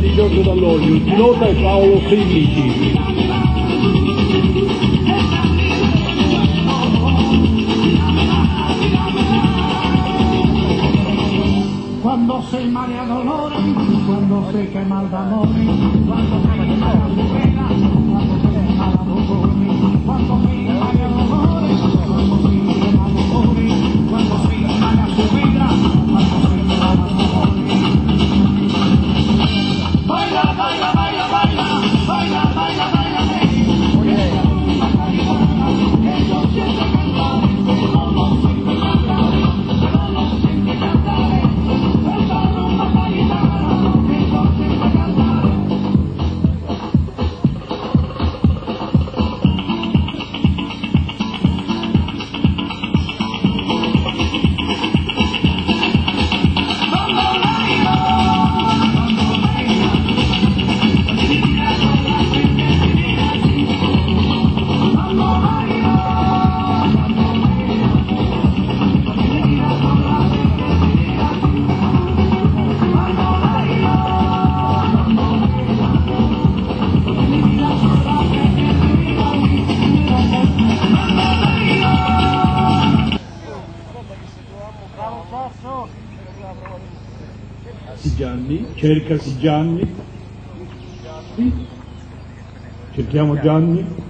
di Giorgio Dall'Oglio, il pilota è Paolo Felici. Quando sei male a dolore, quando sei che mal d'amore, quando sei che mal di Cercarsi Gianni, cercasi Gianni, cerchiamo Gianni.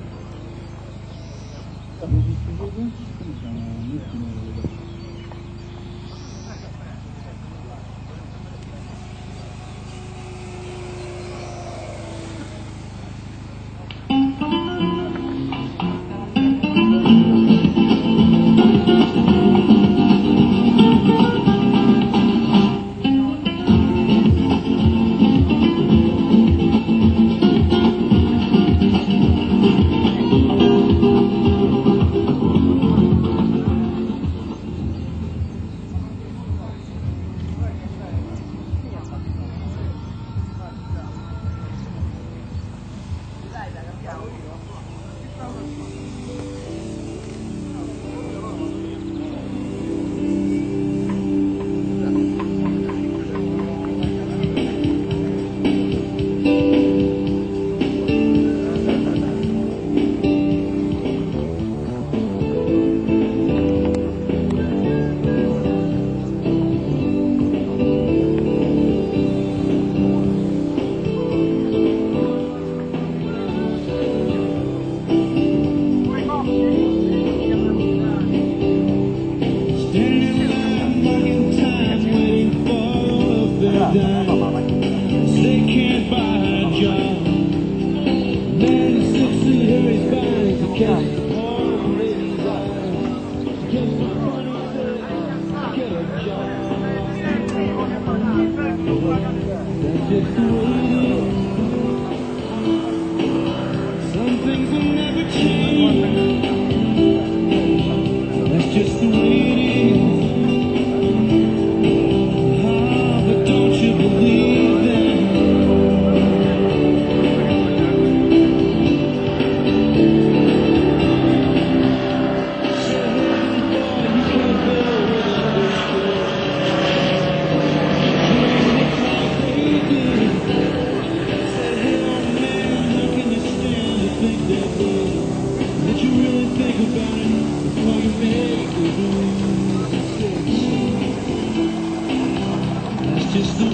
God.